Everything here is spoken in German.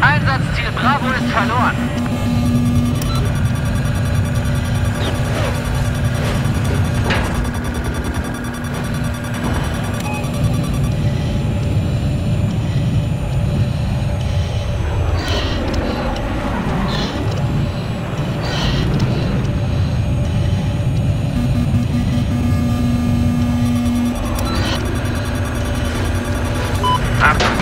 Einsatzziel Bravo ist verloren. Achtung!